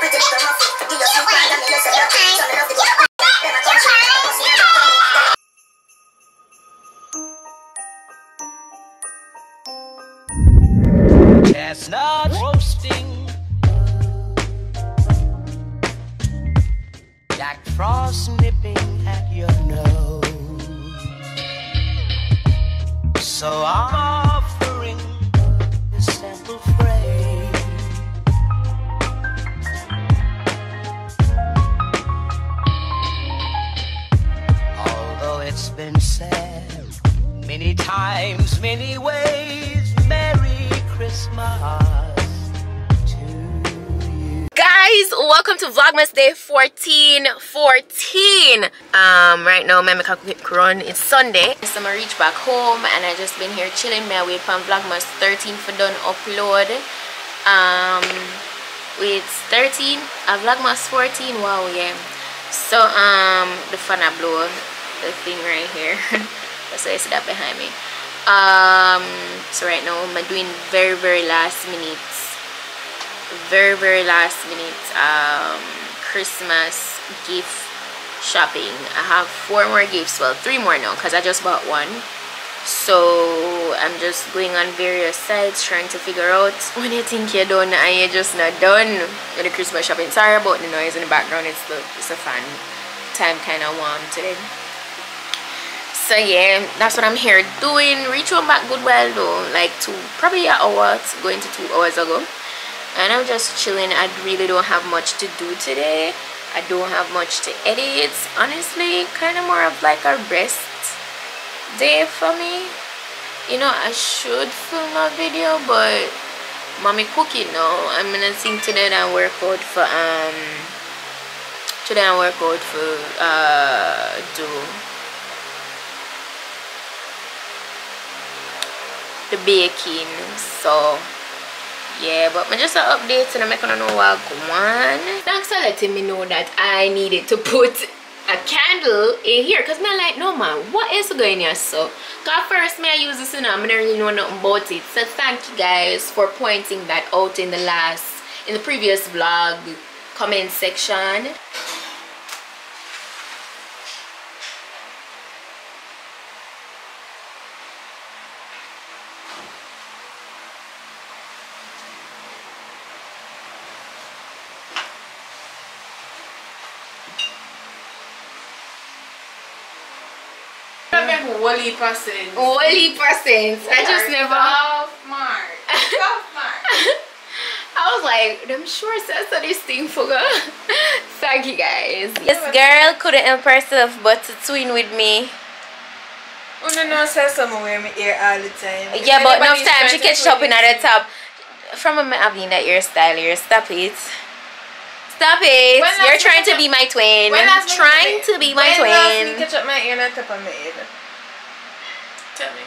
Tummy. Chestnuts roasting. Jack Frost nipping at your nose. So I'm times, many ways, Merry Christmas to you. guys welcome to vlogmas day 14 14 um right now my makeup run it's sunday. So i reach back home and i just been here chilling. Me wait for vlogmas 13 for done upload? Um with 13 a vlogmas 14 wow yeah. So um the fun I blow the thing right here see that behind me. Um so right now i'm doing very very last minutes. Very very last minute um christmas gift shopping. I have four more gifts. Well three more now because i just bought one. So i'm just going on various sites trying to figure out when you think you're done and you're just not done with the christmas shopping. Sorry about the noise in the background. It's the it's a fan time kind of warm today so yeah that's what i'm here doing. Reach back good well though like two probably an hour going to two hours ago. And I'm just chilling. I really don't have much to do today. I don't have much to edit. Honestly kind of more of like a rest day for me. You know I should film a video but mommy cooking now I'm gonna sing today and work out for um today I work out for uh do the baking so yeah but I'm just an update and I'm oh, not gonna know what one thanks for letting me know that I needed to put a candle in here because me like no man what is going here? So cause first may I use this and I don't really know nothing about it. So thank you guys for pointing that out in the last in the previous vlog comment section Wally percent. only percent I just never Sophomore. Sophomore. I was like, I'm sure says that this thing for girl. Thank you guys. This girl couldn't impress herself but to twin with me. Oh no no, say something where me ear all the time. If yeah, but enough time she to catch twin up in at the top. From a having that hairstyle here. Stop it. Stop it. When You're trying to be my twin. When last me trying to be my when last me twin. catch up my ear and top of my head. Tell me.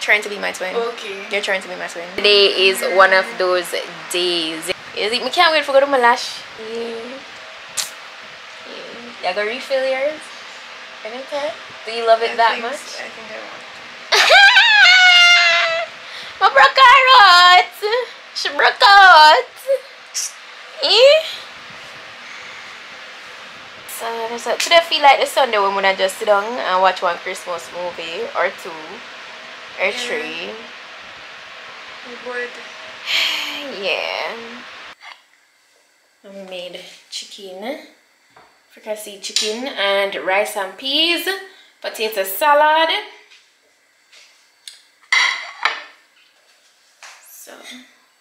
Trying to be my twin. Okay. You're trying to be my twin. Today is one of those days. Is it? Me can't wait for go to my lash. Yeah. yeah. You go refill yours? Anytime? Do you love it I that think- much? I think I want. My broke out. She broke out. Eh? So, today I feel like the Sunday when we just sit down and watch one Christmas movie or two or three. Bored. Yeah. I made chicken, fricassee chicken, and rice and peas, potato salad. So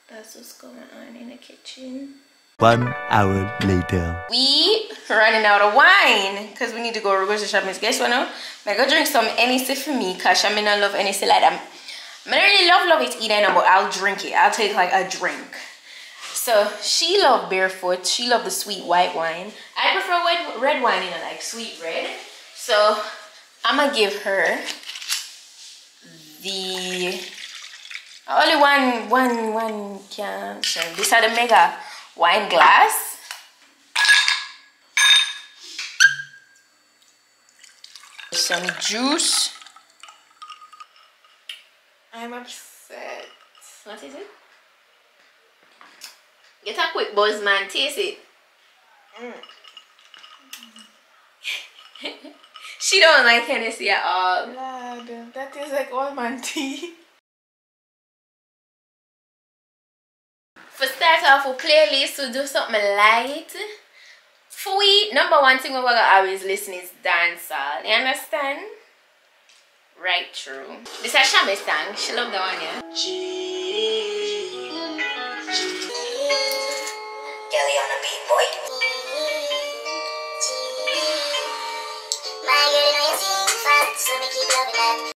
that's what's going on in the kitchen. One hour later. We running out of wine because we need to go to grocery shopping. Guess what now? I go drink some NEC for me because I mean I love NEC like that. I don't really love love it either, but I'll drink it. I'll take like a drink. So she loved barefoot. She loved the sweet white wine. I prefer red, red wine, you know, like sweet red. So I'm gonna give her the only one one one can. So these are the mega wine glass. Some juice. I'm upset. What is it? Get a quick buzz, man. Taste it. Mm. she don't like Hennessy at all. Lad, that is like all man tea. For start off with playlist, we do something light. For we, number one thing we gonna always listen is dancehall. You understand? Right true. This is Shami song. She love the one, yeah. Kelly on the beat, boy. My girl, you know you sing fast, so me keep loving that.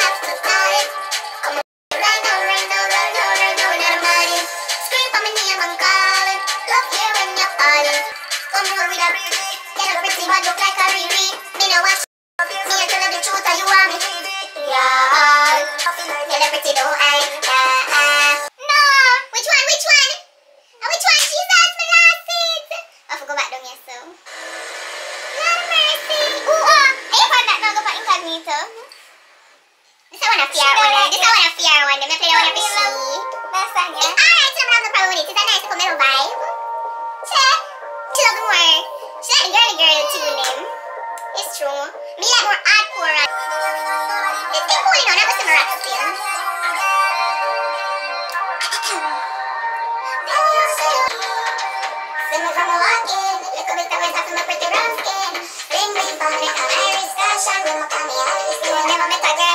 with a breezy. Get a pretty one, look like a Riri. Me no watch. Me a tell the truth, and you want me. Yeah. Get a pretty, don't I? No. Which one? Which one? Uh, which one? My last seat. I forgot back down here, so. Lord mercy. Ooh, for that, now go incognito. This I wanna fear one. This I wanna fear one. Let me play one of the fine. Alright, so I have no problem with it. It's a nice little vibe. The girly girl tuning. It's true. Me like more hardcore. It's still cool, you know. Never see my rap still. See me from walking, little bit of waist off my pretty brown skin. Ring ring for me, my. You never met a girl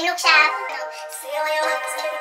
like it? It look sharp. You want to see the one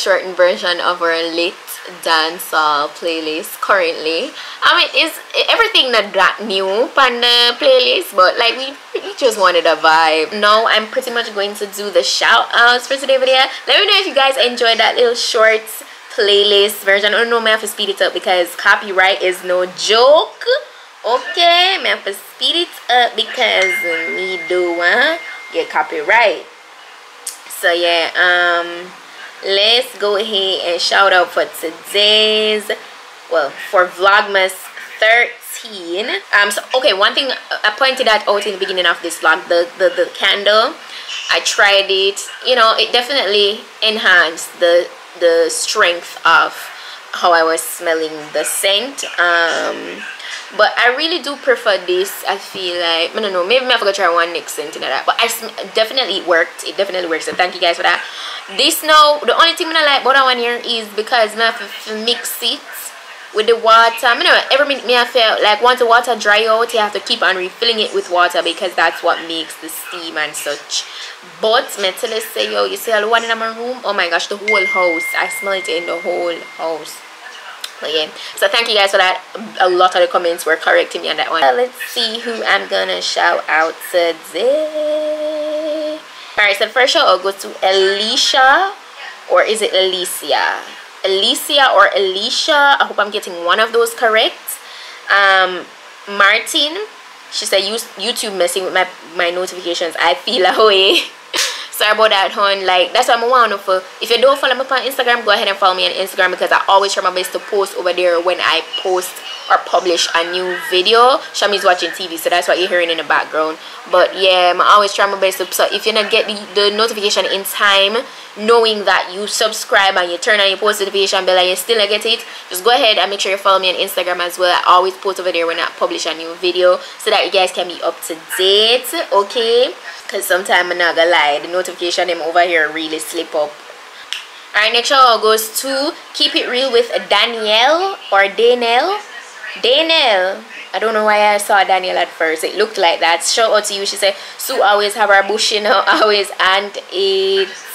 shortened version of our late dancehall playlist currently. I mean it's everything not that new on the playlist? But like we, we just wanted a vibe. Now i'm pretty much going to do the shout outs for today's video let me know if you guys enjoyed that little short playlist version. I don't know I have to speed it up because copyright is no joke okay? I have to speed it up because me do uh, get copyright. So yeah um let's go ahead and shout out for today's well for vlogmas 13 um so okay one thing i pointed that out in the beginning of this vlog the the, the candle. I tried it you know it definitely enhanced the the strength of how i was smelling the scent. Um but I really do prefer this I feel like I don't know maybe I forgot to try one next scent in that. But I definitely worked it definitely works so thank you guys for that. This now the only thing I like about that one here is because I have to mix it with the water. I know every minute me I feel like once the water dry out you have to keep on refilling it with water because that's what makes the steam and such. But me tell you say yo you see all one in my room? Oh my gosh the whole house. I smell it in the whole house yeah so thank you guys for that. A lot of the comments were correcting me on that one. Let's see who i'm gonna shout out today. All right so the first shout out goes to alicia or is it alicia? Alicia or alicia i hope i'm getting one of those correct. Um martin she said you youtube messing with my my notifications. I feel away sorry about that hon like that's what i'm want for. If you don't follow me on instagram go ahead and follow me on instagram because i always try my best to post over there when i post or publish a new video. Shami's watching tv so that's what you're hearing in the background. But yeah i'm always trying my best to so if you're not get the, the notification in time knowing that you subscribe and you turn on your post notification bell and you still not get it just go ahead and make sure you follow me on instagram as well. I always post over there when i publish a new video so that you guys can be up to date okay? Because sometimes I'm not gonna lie the notification them over here really slip up. Alright next show goes to keep it real with Danielle or Danielle? Danielle. I don't know why I saw Danielle at first. It looked like that. Shout out to you. She said Sue always have her bush you know always and it's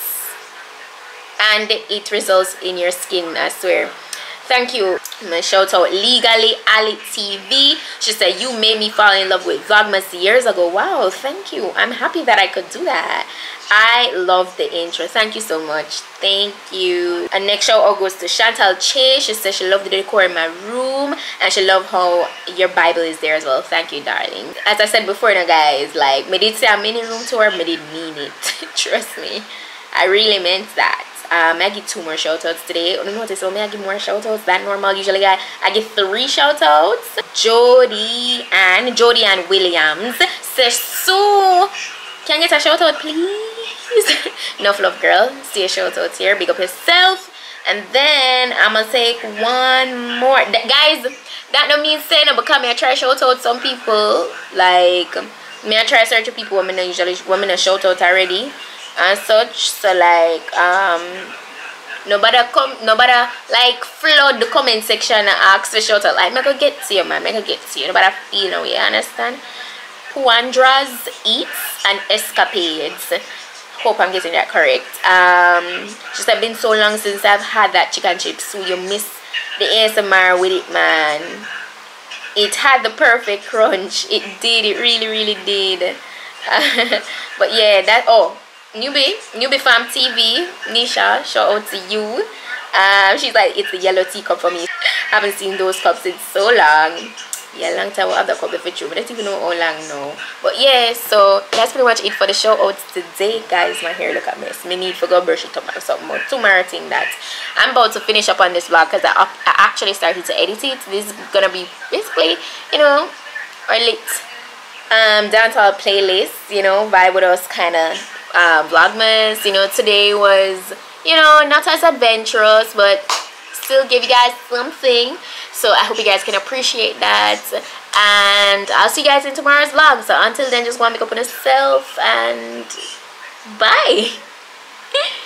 and it results in your skin I swear thank you. Out legally ali tv she said you made me fall in love with vlogmas years ago. Wow thank you. I'm happy that i could do that. I love the intro. Thank you so much. Thank you. And next out goes to chantal che. She says she loved the decor in my room and she loved how your bible is there as well. Thank you darling. As i said before now guys like me did say a mini room tour me did mean it. Trust me. I really meant that um, I give two more shout outs today. I don't notice, so may I give more shout outs than normal. Usually I, I give three shout outs. Jody and Jody and Williams so can I get a shout out please? Enough love girl. See a shout out here. Big up yourself. And then I'm gonna take one more. Guys, that don't mean saying no because I try shout out some people. Like me I try search people women usually women shout out already and such so like um nobody come nobody like flood the comment section and ask for shout out like make a get to you man make a get to you. Nobody feel no way understand? Puandras eats and escapades. Hope I'm getting that correct. Um just have been so long since I've had that chicken chips so you miss the ASMR with it man. It had the perfect crunch. It did it really really did. But yeah that oh newbie newbie fam tv nisha shout out to you. Um she's like it's a yellow teacup for me. Haven't seen those cups in so long. Yeah long time we'll have that cup for you? But I don't even know how long now but yeah so that's pretty much it for the show out today guys. My hair look at mess. Me need to go brush it up or something more. Two more thing that i'm about to finish up on this vlog because I, I actually started to edit it. This is gonna be basically you know our late um dancehall playlist you know vibe with us kind of uh, vlogmas. You know today was you know not as adventurous but still give you guys something. So i hope you guys can appreciate that. And i'll see you guys in tomorrow's vlog. So until then just want to make up on yourself and bye